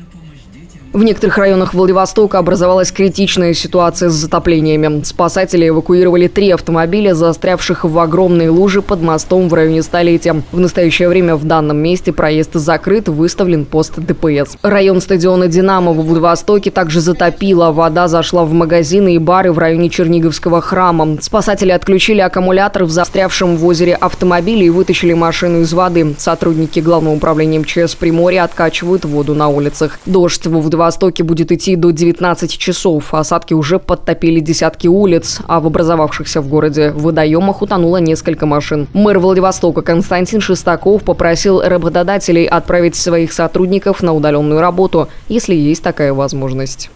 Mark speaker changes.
Speaker 1: Singapore В некоторых районах Владивостока образовалась критичная ситуация с затоплениями. Спасатели эвакуировали три автомобиля, застрявших в огромной луже под мостом в районе Столетия. В настоящее время в данном месте проезд закрыт, выставлен пост ДПС. Район стадиона «Динамо» в Владивостоке также затопило. Вода зашла в магазины и бары в районе Черниговского храма. Спасатели отключили аккумулятор в застрявшем в озере автомобиле и вытащили машину из воды. Сотрудники Главного управления МЧС Приморья откачивают воду на улицах. Дождь в Владивостоке Владивостоке будет идти до 19 часов. Осадки уже подтопили десятки улиц, а в образовавшихся в городе водоемах утонуло несколько машин. Мэр Владивостока Константин Шестаков попросил работодателей отправить своих сотрудников на удаленную работу, если есть такая возможность.